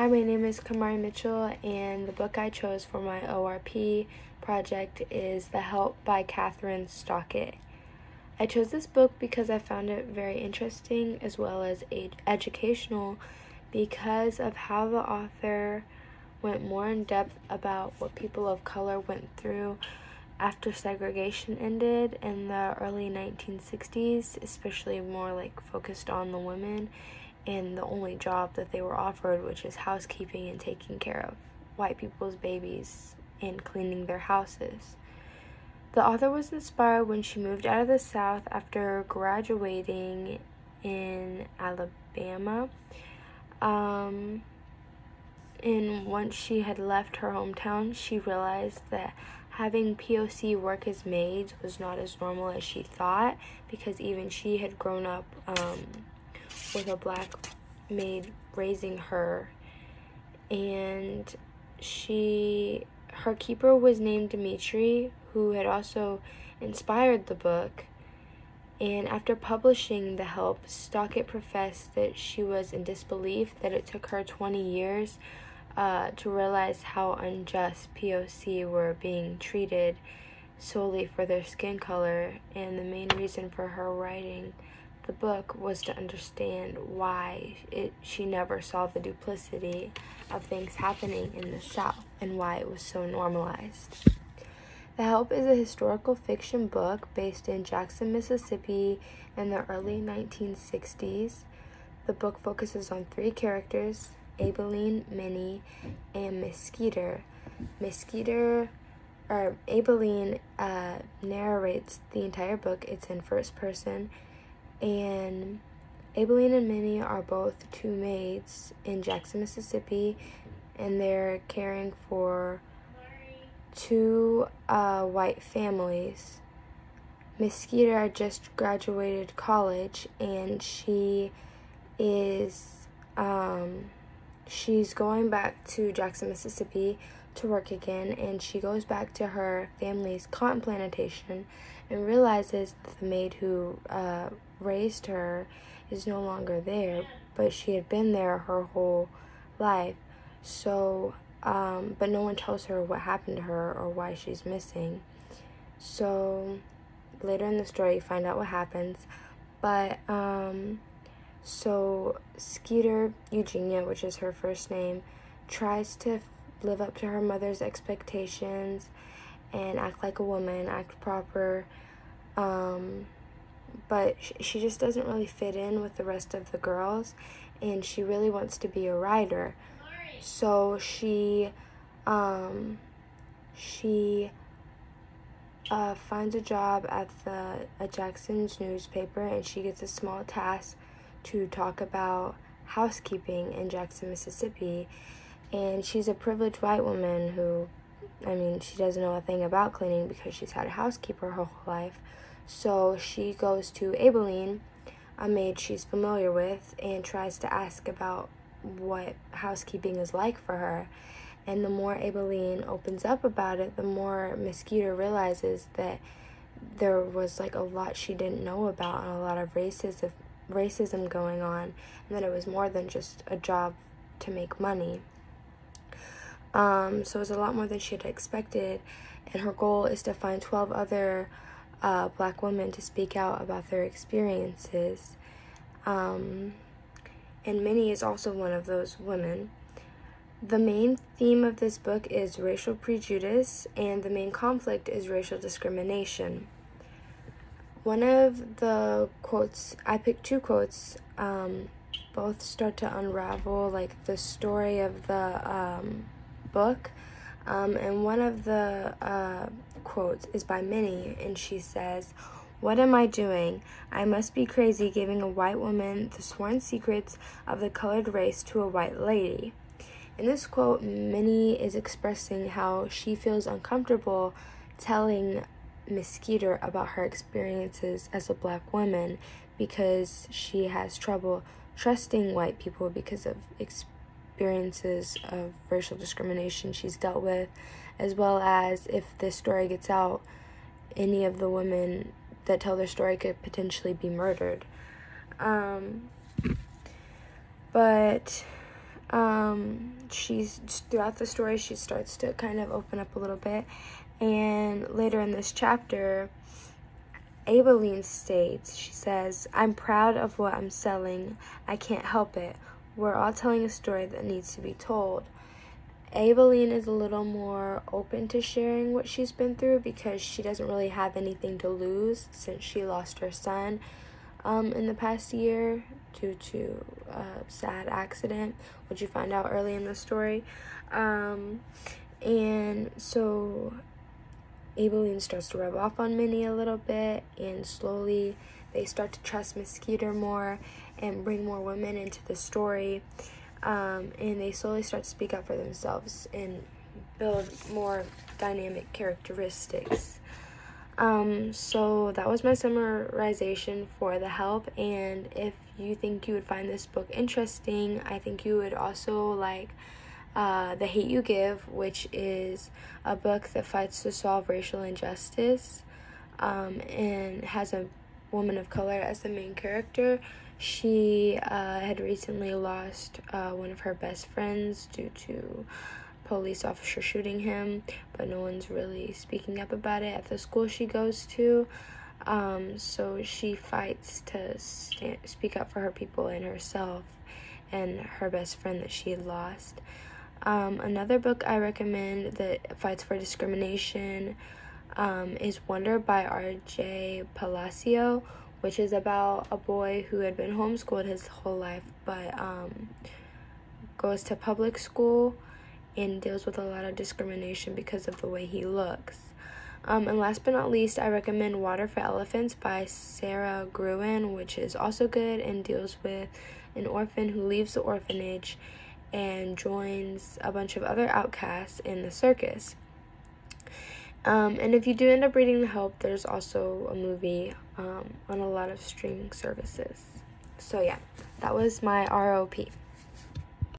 Hi, my name is Kamarie Mitchell, and the book I chose for my ORP project is The Help by Kathryn Stockett. I chose this book because I found it very interesting as well as ed- educational because of how the author went more in depth about what people of color went through after segregation ended in the early 1960s, especially more like focused on the women and the only job that they were offered, which is housekeeping and taking care of white people's babies and cleaning their houses. The author was inspired when she moved out of the South after graduating in Alabama. Um, and once she had left her hometown, she realized that having POC work as maids was not as normal as she thought because even she had grown up um, with a black maid raising her. And she, her keeper was named Demetrie, who had also inspired the book. And after publishing The Help, Stockett professed that she was in disbelief that it took her 20 years uh, to realize how unjust POC were being treated solely for their skin color, and the main reason for her writing the book was to understand why it, she never saw the duplicity of things happening in the South and why it was so normalized. The Help is a historical fiction book based in Jackson, Mississippi in the early 1960s. The book focuses on three characters Aibileen, Minny, and. Miss Skeeter, or Aibileen, uh, narrates the entire book. It's in first person, and Aibileen and Minny are both two maids in Jackson, Mississippi, and they're caring for two uh, white families. Miss Skeeter just graduated college, and she is um, she's going back to Jackson, Mississippi to work again, and she goes back to her family's cotton plantation and realizes the maid who uh, raised her is no longer there, but she had been there her whole life. So, um, but no one tells her what happened to her or why she's missing. So, later in the story, you find out what happens. But, um, so Skeeter Eugenia, which is her first name, tries to live up to her mother's expectations and act like a woman, act proper. Um, but she just doesn't really fit in with the rest of the girls and she really wants to be a writer. So she um, she uh, finds a job at the at Jackson's newspaper and she gets a small task to talk about housekeeping in Jackson, Mississippi. And she's a privileged white woman who, I mean, she doesn't know a thing about cleaning because she's had a housekeeper her whole life. So she goes to Aibileen, a maid she's familiar with, and tries to ask about what housekeeping is like for her. And the more Aibileen opens up about it, the more Mosquito realizes that there was like a lot she didn't know about and a lot of racism racism going on and that it was more than just a job to make money. Um, so it was a lot more than she had expected, and her goal is to find 12 other uh, black women to speak out about their experiences. Um, and Minny is also one of those women. The main theme of this book is racial prejudice, and the main conflict is racial discrimination. One of the quotes, I picked two quotes, um, both start to unravel like the story of the um, book. Um, and one of the uh, quotes is by Minny, and she says, What am I doing? I must be crazy giving a white woman the sworn secrets of the colored race to a white lady. In this quote, Minny is expressing how she feels uncomfortable telling Skeeter about her experiences as a black woman because she has trouble trusting white people because of experiences of racial discrimination she's dealt with, as well as if this story gets out, any of the women that tell their story could potentially be murdered. Um, but Um, she's throughout the story, she starts to kind of open up a little bit, and later in this chapter, Aibileen states, she says, I'm proud of what I'm selling. I can't help it. We're all telling a story that needs to be told. Aibileen is a little more open to sharing what she's been through because she doesn't really have anything to lose since she lost her son um, in the past year due to a sad accident, which you find out early in the story. Um, and so Aibileen starts to rub off on Minny a little bit, and slowly they start to trust Skeeter more and bring more women into the story. Um, and they slowly start to speak up for themselves and build more dynamic characteristics. Um, so that was my summarization for The Help, and if you think you would find this book interesting, I think you would also like uh, The Hate You Give, which is a book that fights to solve racial injustice um, and has a woman of color as the main character. She uh, had recently lost uh, one of her best friends due to police officer shooting him, but no one's really speaking up about it at the school she goes to. Um, so she fights to stand, speak up for her people and herself and her best friend that she had lost. Um, another book I recommend that fights for discrimination um, is Wonder by R.J. Palacio, which is about a boy who had been homeschooled his whole life but um, goes to public school and deals with a lot of discrimination because of the way he looks. Um, and last but not least, I recommend Water for Elephants by Sara Gruen, which is also good and deals with an orphan who leaves the orphanage and joins a bunch of other outcasts in the circus. Um, and if you do end up reading The Help, there's also a movie um, on a lot of streaming services. So, yeah, that was my ROP.